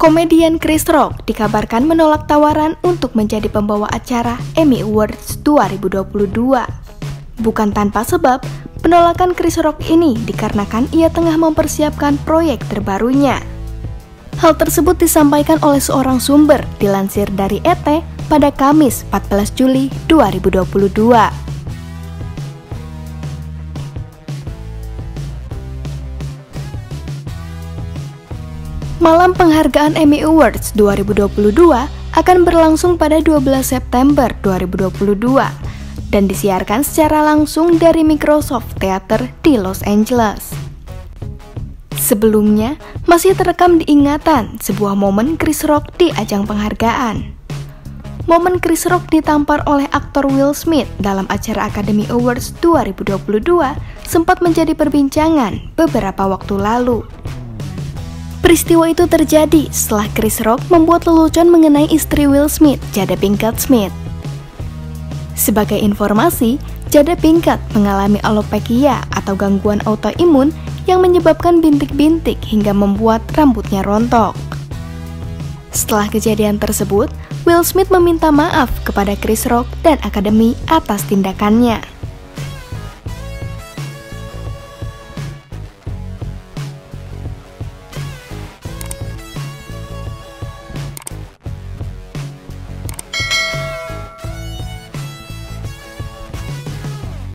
Komedian Chris Rock dikabarkan menolak tawaran untuk menjadi pembawa acara Emmy Awards 2022. Bukan tanpa sebab, penolakan Chris Rock ini dikarenakan ia tengah mempersiapkan proyek terbarunya. Hal tersebut disampaikan oleh seorang sumber dilansir dari ET pada Kamis 14 Juli 2022. Malam penghargaan Emmy Awards 2022 akan berlangsung pada 12 September 2022 dan disiarkan secara langsung dari Microsoft Theater di Los Angeles. Sebelumnya, masih terekam diingatan sebuah momen Chris Rock di ajang penghargaan. Momen Chris Rock ditampar oleh aktor Will Smith dalam acara Academy Awards 2022 sempat menjadi perbincangan beberapa waktu lalu. Peristiwa itu terjadi setelah Chris Rock membuat lelucon mengenai istri Will Smith, Jada Pinkett Smith. Sebagai informasi, Jada Pinkett mengalami alopecia atau gangguan autoimun yang menyebabkan bintik-bintik hingga membuat rambutnya rontok. Setelah kejadian tersebut, Will Smith meminta maaf kepada Chris Rock dan Akademi atas tindakannya.